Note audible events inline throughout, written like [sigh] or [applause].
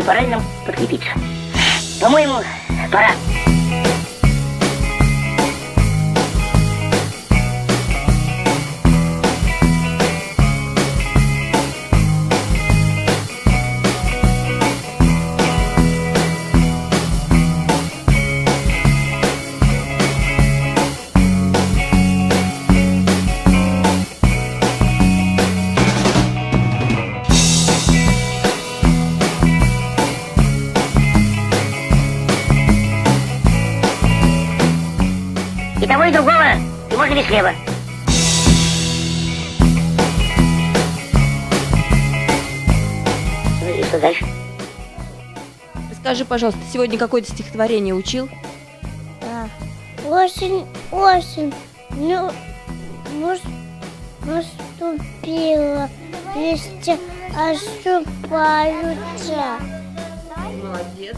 не пора ли нам подкрепиться? По-моему, пора. Хлеба. Ну и что дальше? Скажи, пожалуйста, сегодня какое-то стихотворение учил? Да. Осень, осень, ну, наступила, листья осыпаются. Молодец.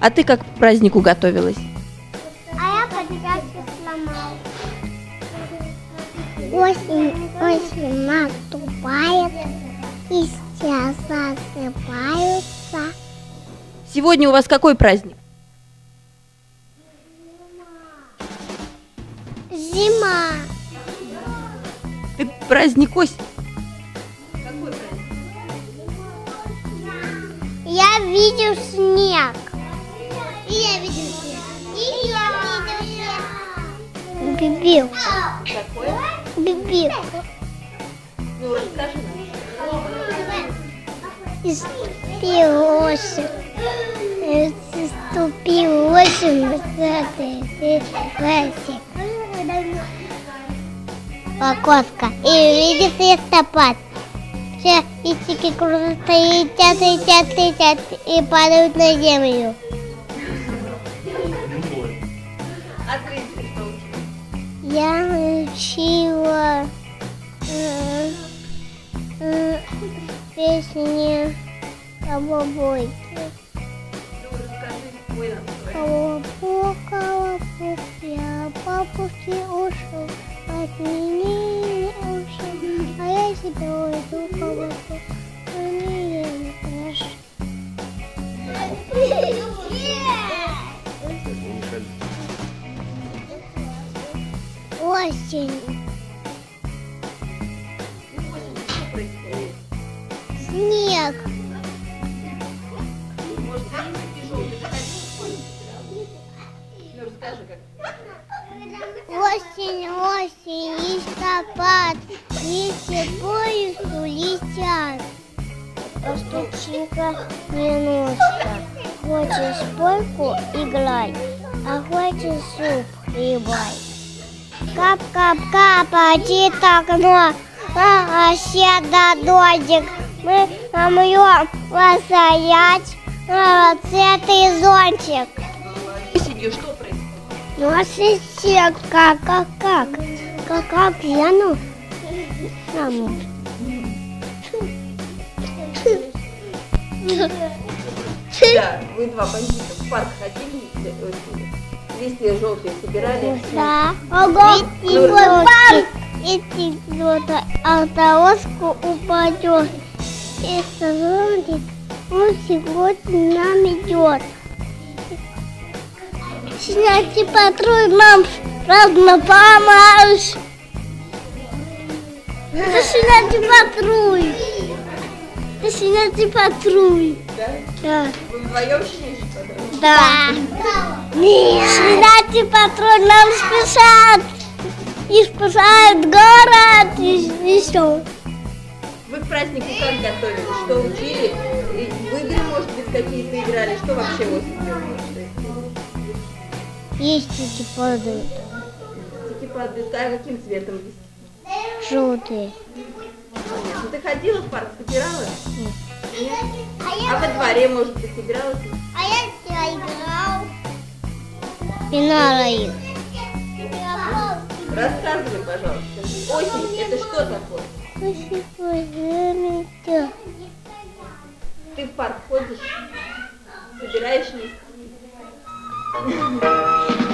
А ты как к празднику готовилась? Осень, осень наступает, листья засыпаются. Сегодня у вас какой праздник? Зима. Ты праздник осень. Я видел снег. И я видел снег. И я видел снег. Бибил. Бибил. Ну, расскажи Ступил осень. Ступил осень. Классик. Покоска. И видит листопад. Все листики круто летят, летят, летят и падают на землю. Я учила э, э, песни Колобойки. Колобок, колобок, я бабушке ушел, от меня ушел, а я себя уйду колобок, но мне не страшно. Осень. Снег. Осень, осень, листопад, листья поезду летят. Постучи-ка немножко. Хочешь спойку играй, а хочешь суп хлебай. Кап-кап-кап, один окно, а оседа дождик. Мы намьем стоять, а цветы зонтик. Осенью что происходит? Ну а сосед как, как, как? Как, как я, ну? Сам. Да, вы два бандита в парк ходили осенью? Листья желтые собирали? Да. Ого, и парк. Если кто-то автовозку упадет и смотрит, он сегодня нам идет. Снятый патруль нам разно помашь. Это снятый патруль. Это снятый патруль. Да? Да. Вы вдвоем шли, ли? Да. Снятый патруль нам спешат. И спасают город. И, и все. Вы к празднику как готовились? Что учили? В игры, может быть, какие-то играли? Что вообще осенью? Листики падают. Листики падают. А каким цветом листики? Желтые. Понятно. Ты ходила в парк, собирала? Нет. А во дворе, может быть, играла? Играл. Пинала их. Рассказывай, пожалуйста. Осень, это что такое? Ты в парк ходишь? Собираешь листики?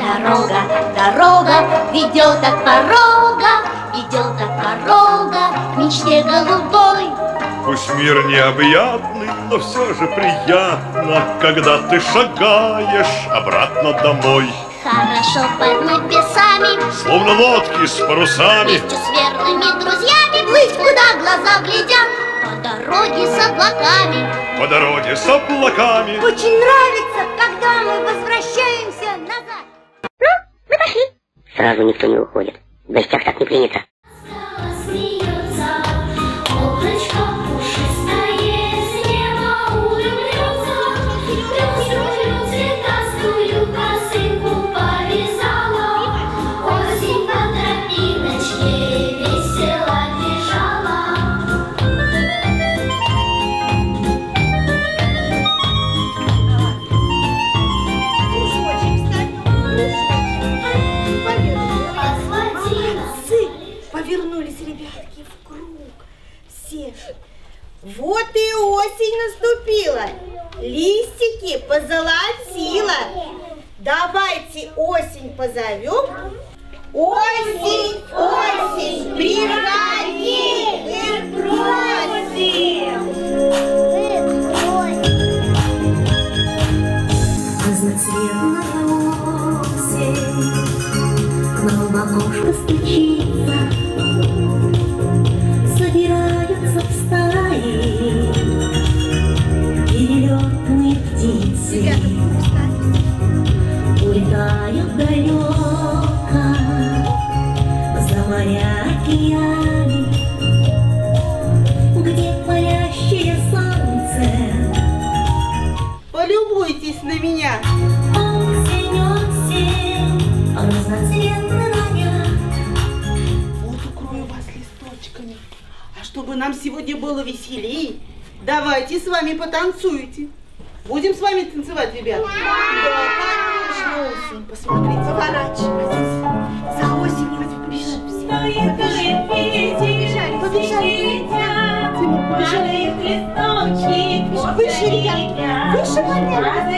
Дорога, дорога ведет от порога, ведет от порога мечте голубой. Пусть мир необъятный но все же приятно, когда ты шагаешь обратно домой. Хорошо под небесами Словно лодки с парусами, Вместе с верными друзьями Плыть, куда глаза глядят По дороге с облаками по дороге с облаками. Очень нравится, когда мы возвращаемся назад Сразу никто не уходит. В гостях так не принято. Вот и осень наступила. Листики позолотила. Давайте осень позовем. Осень, осень, Посмотрите, поворачивайтесь. За осенью побежали. Побежали, побежали. Падает листочки, Выше, ребят, выше Падает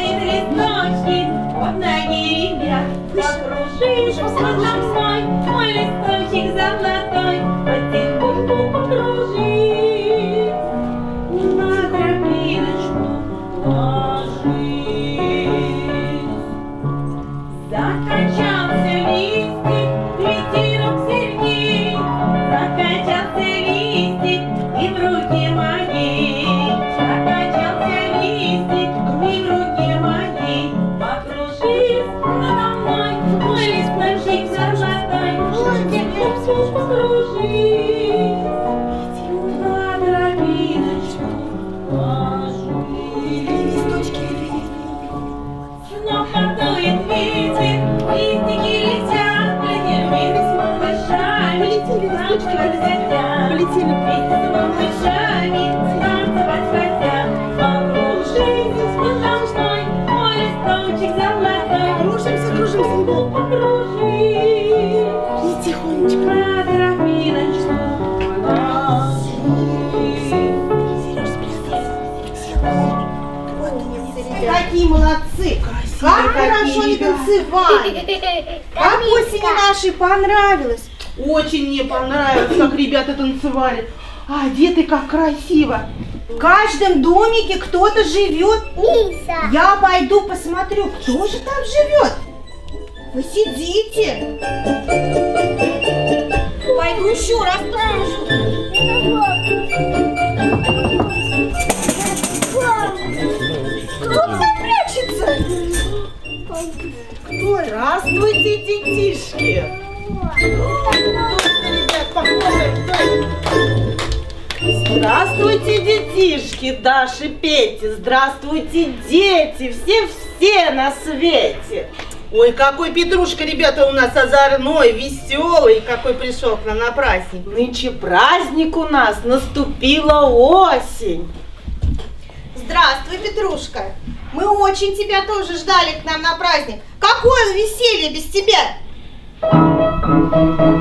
хорошо они танцевали! [laughs] Как осени нашей понравилось! Очень мне понравилось, как ребята танцевали. А одеты как красиво. В каждом домике кто-то живет. Лиса. Я пойду посмотрю, кто же там живет. Вы сидите. Пойду еще раз посмотрю. Здравствуйте, детишки. Ребят, похоже? Здравствуйте, детишки, Даша, Петя. Здравствуйте, дети. Все-все на свете. Ой, какой Петрушка, ребята, у нас озорной, веселый, какой пришел к нам на праздник. Нынче праздник у нас, наступила осень. Здравствуй, Петрушка. Мы очень тебя тоже ждали к нам на праздник. Какое веселье без тебя!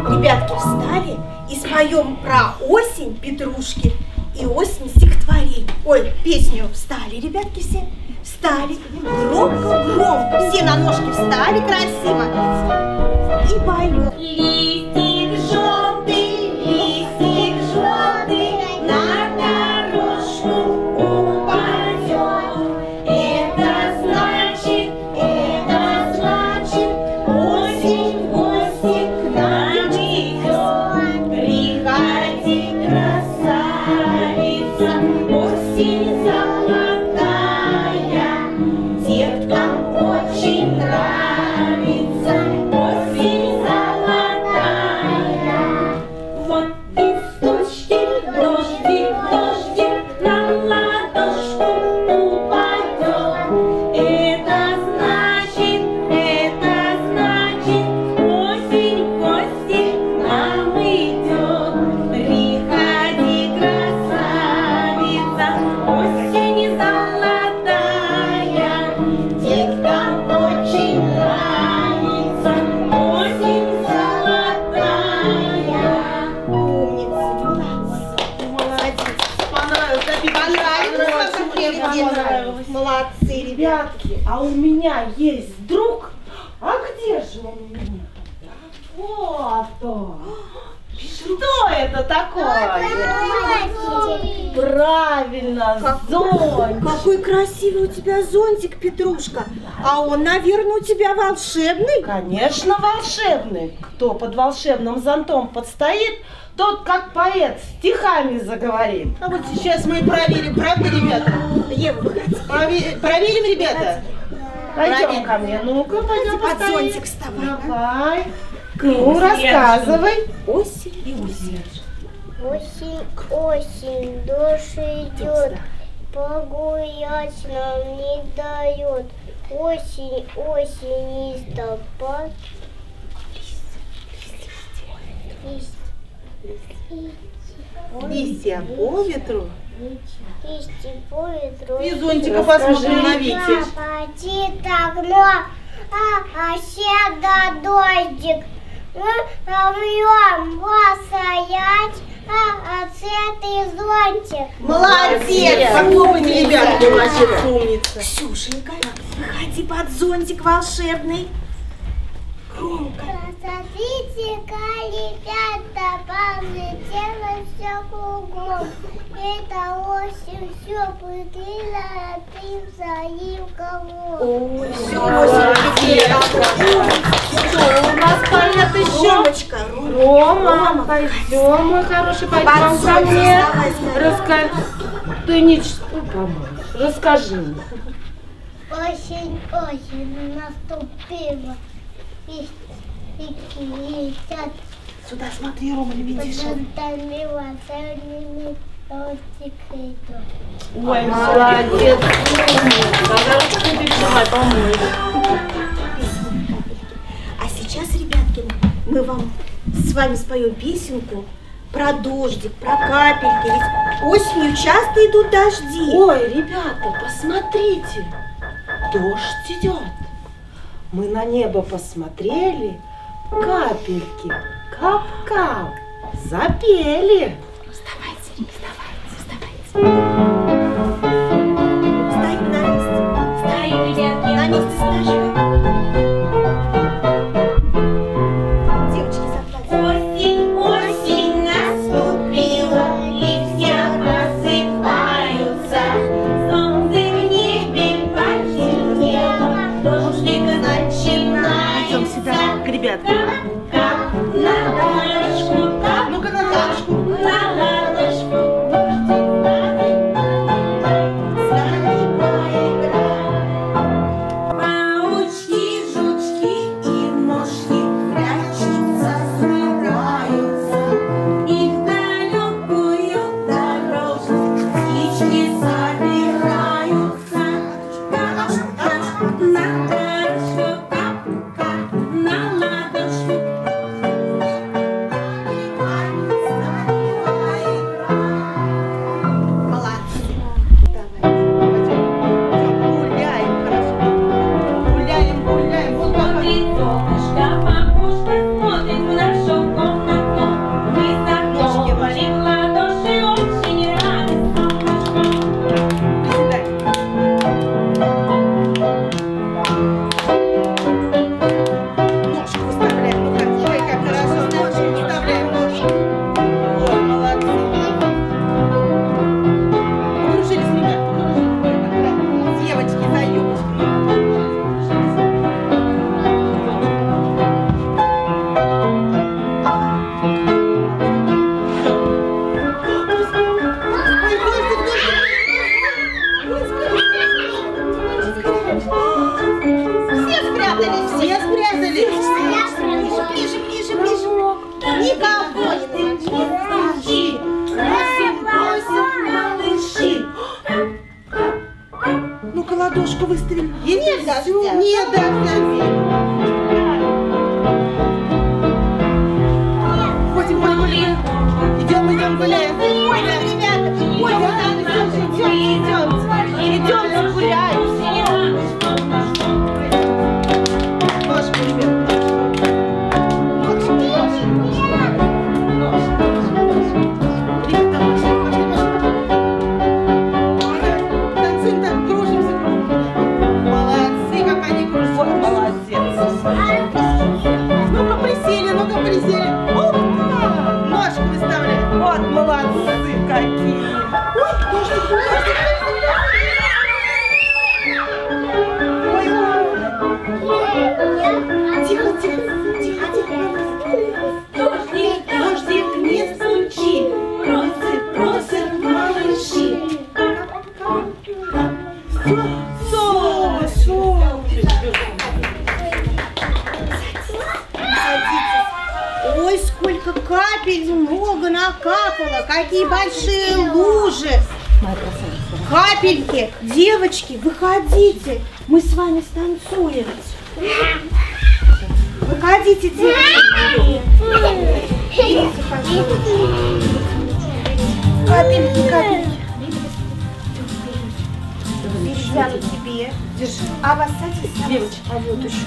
Ребятки, встали и споем про осень Петрушки и осень стихотворений. Ой, песню встали, ребятки, все. Встали. Громко-громко. Все на ножки встали красиво. И поем. Листик меня есть друг. А где же он у меня? Вот он. Что это такое? Правильно, зонтик. Какой красивый у тебя зонтик, Петрушка. А он, наверное, у тебя волшебный? Конечно, волшебный. Кто под волшебным зонтом подстоит, тот, как поэт, стихами заговорит. А вот сейчас мы и проверим, правда, ребята? Ева, выходи. Прове- Проверим, ребята? Пойдем ко мне. Ну-ка, пойдем Под постоим. зонтик вставай. Давай. Ну, рассказывай. Осень и осень. Осень, осень, дождь идет, погулять нам не дает. Осень, осень, листопад. Листья по ветру. И зонтика посмотрим на ветер. Пойти окно, а, а седа дождик. Мы пойдем стоять, а, а цветы зонтик. Молодец! Похлопайте, ребятки, ваши умница. Ксюшенька, выходи под зонтик волшебный. Посмотрите-ка, ребята, полетело все кругом. Это осень все пылила, а ты взаим кого. Кто у нас поэт еще? Ромочка, Рома, пойдем, мой хороший, пойдем ко мне. Раска... Ты ничего, поможешь. Расскажи мне. Осень, осень наступила. Сюда смотри, Рома, дождик идет. Ой, молодец. Пожалуйста, не. А сейчас, ребятки, мы вам с вами споем песенку про дождик, про капельки. Ведь осенью часто идут дожди. Ой, ребята, посмотрите. Дождь идет. Мы на небо посмотрели, капельки, кап-кап, запели. Вставайте, вставайте, вставайте. выпустили. Ух, ножку выставляй. Вот молодцы какие. Ой, ножку, ножку. Ой, мама. Тихо, тихо. Накапало, какие большие лужи. Капельки, девочки, выходите, мы с вами станцуем. Выходите, девочки. Пожалуйста. Капельки, капельки. Держи. А вас садись. Девочки. А вот еще.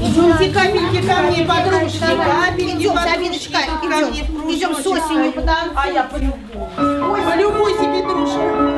Идемте капельки ко мне, подружки. Капельки, подружки, ко мне в идем. Идем с осенью потанцуем. А я полюбуюсь. Полюбуйся, Петрушка.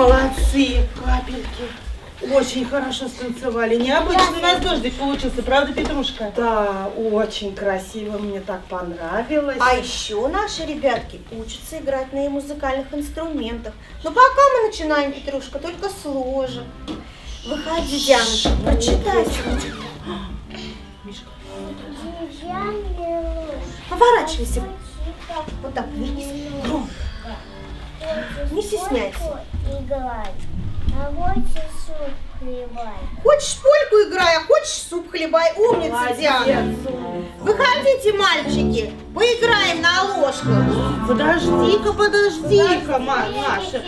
Молодцы, капельки. Очень хорошо станцевали. Необычный у нас дождик получился, правда, Петрушка? Да, очень красиво, мне так понравилось. А еще наши ребятки учатся играть на музыкальных инструментах. Но пока мы начинаем, Петрушка, только сложим. Выходи, Дианочка, прочитайте. Поворачивайся. Вот так, вернись. Не стесняйся. Играй. А вот и суп хлебай. Хочешь польку играй, а хочешь суп хлебай. Умница, Диана. Выходите, мальчики, поиграем на ложках. Подожди-ка, подожди-ка, Ма- Маша.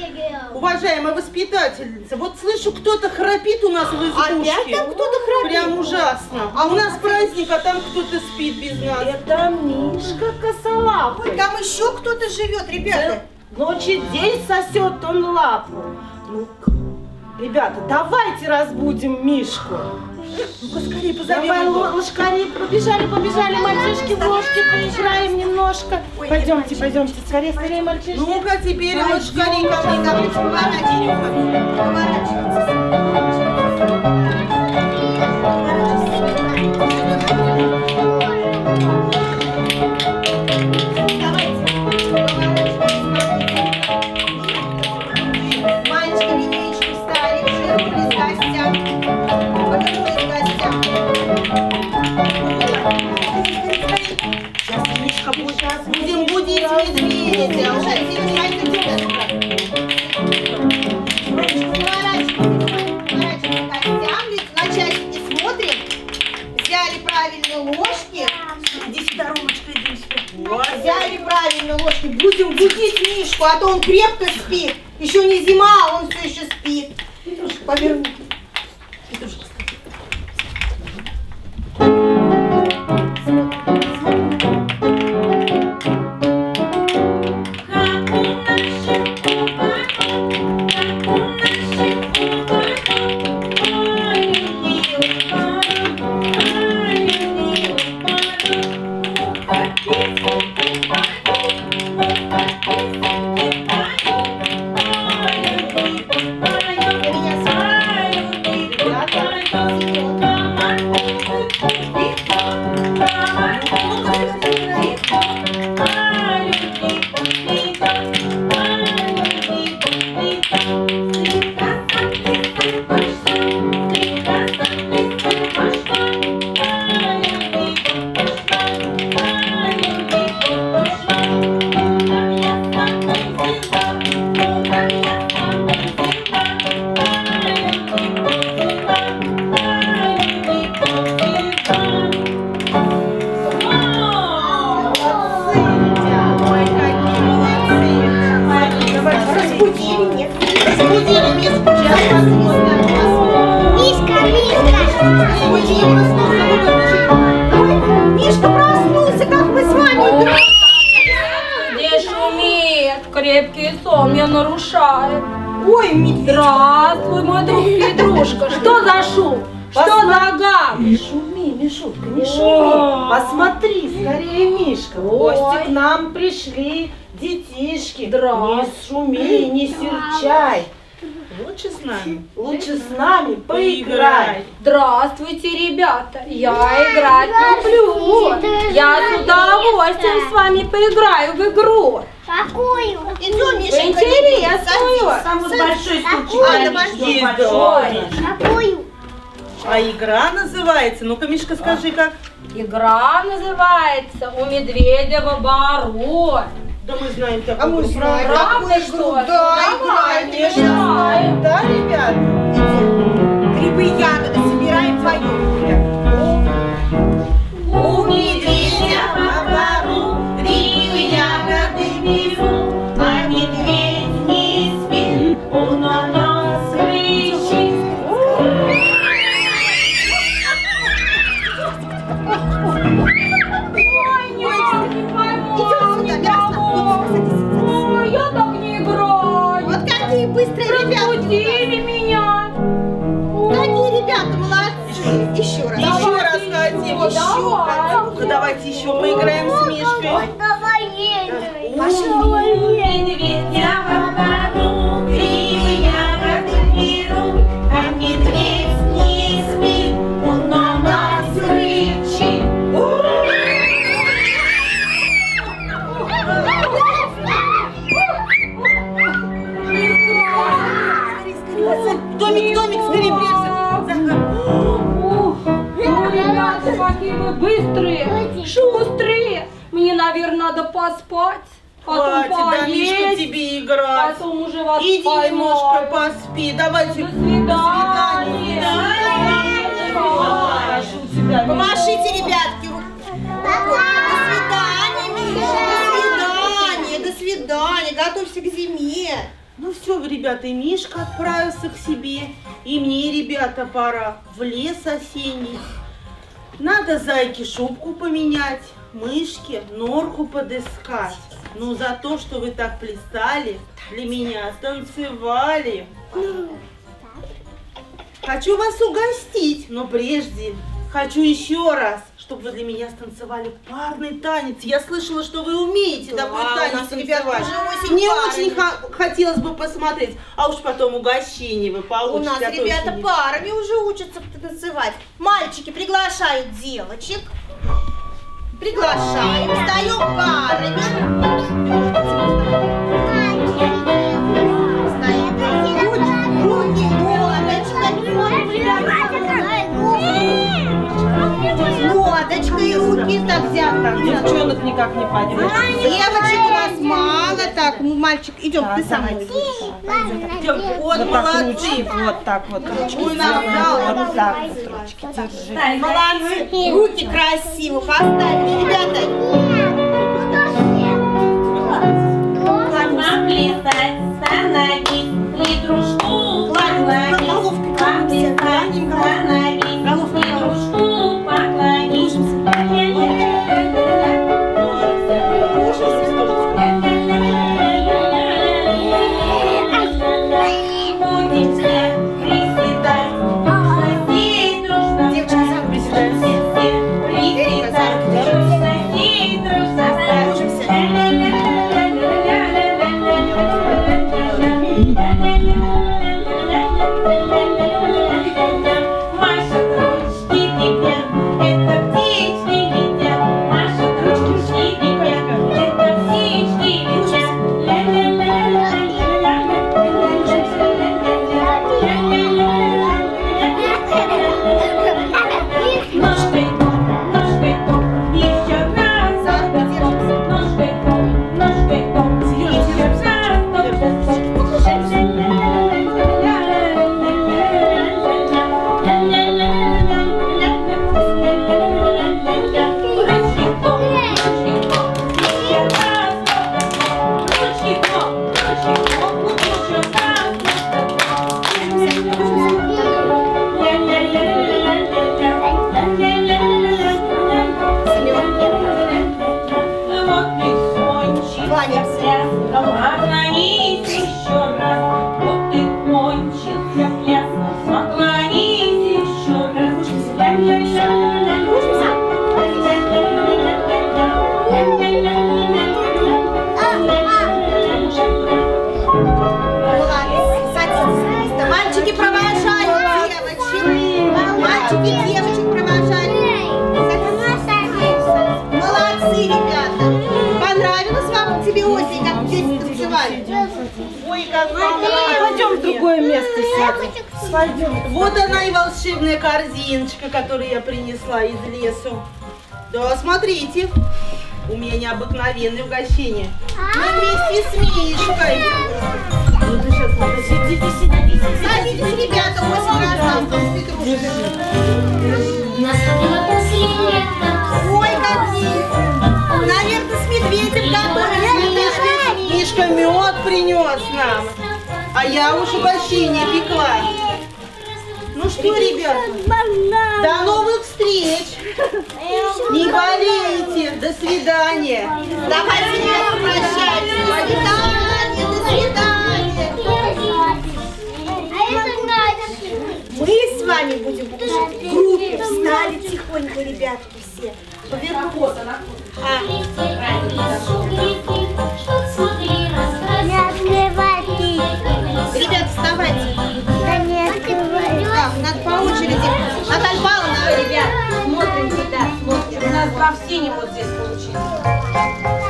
Уважаемая воспитательница, вот слышу, кто-то храпит у нас в избушке. Опять там кто-то храпит? Прям ужасно. А у нас праздник, а там кто-то спит без нас. Это Мишка косолапый. Ой, там еще кто-то живет, ребята. Ночь и день сосет он лапу. Ну-ка, ребята, давайте разбудим Мишку. Ну-ка, скорее позовем Давай, его. ложкари, побежали, побежали, мальчишки, в ложке поиграем немножко. Пойдемте, пойдемте, скорее, скорее, мальчишки. Ну-ка, теперь ложкари ко мне, ко а то он крепко спит. Еще не зима, пришли детишки. Здравствуй. Не шуми, не серчай. Лучше с нами. Лучше с нами поиграй. Здравствуйте, ребята. Я играть люблю. Я с удовольствием с вами поиграю в игру. Какую? Идем, Мишенька, интересную. Самый большой да. Какую? А игра называется, ну-ка, Мишка, скажи, как? Игра называется «У медведя в оборот». Да мы знаем такую А мы игру, знаем. правда? Что? Да, Давай, конечно, знаем. Да, ребят? Грибы, ягоды собираем вдвоем. У медведя хотим, еще. Ну-ка, давайте еще поиграем с Мишкой. Давай едем. У медведя наверное, надо поспать. Потом Хватит, да, Мишка, тебе играть. потом уже вас Иди поймаю. немножко поспи. Давайте. До свидания. Прошу тебя, Помашите, ребятки. ру- рукой. До свидания, Миша. До свидания, до свидания. Готовься к зиме. Ну все, ребята, и Мишка отправился к себе, и мне, ребята, пора в лес осенний. Надо зайке шубку поменять, мышке норку подыскать. Ну, за то, что вы так плясали, для меня танцевали. Хочу вас угостить, но прежде хочу еще раз, чтобы вы для меня станцевали парный танец. Я слышала, что вы умеете Да, такой у танец танцевать. уже очень Мне парами. очень хотелось бы посмотреть, а уж потом угощение вы У получите. нас а ребята парами уже учатся танцевать. Мальчики приглашают девочек. Приглашаем, встаем парами. Встаем. Руки, руки, лодочка. Лодочка и руки так взяты. Так, девчонок никак не. Девочек нас мало. Так, ну, мальчик, идем, ты мной. Идем. Вот молодцы. Вот так вот. Ой, нам дал. Вот так вот ручки держи. Молодцы. Руки красиво поставили. Ребята, Поплясать, становись, и дружку поклонись. Головкой Поплясать, становись, принесла из лесу. Да, смотрите, у меня необыкновенное угощение. Мы вместе с Мишкой. Ну, ты сейчас сидите, сидите, Садитесь, ребята, очень раз там с петрушкой. Наступило Ой, какие! Наверное, с медведем готовят. Мишка, Мишка мед принес нам, а я уж угощение пекла. Ну что, ребята, до новых встреч. Не болейте. До свидания. Давайте, прощайтесь. До свидания, до свидания. Мы с вами будем в группе. Встали тихонько, ребятки, все. Не открывайте. Ребята, вставайте. Нас два в синем вот здесь получилось.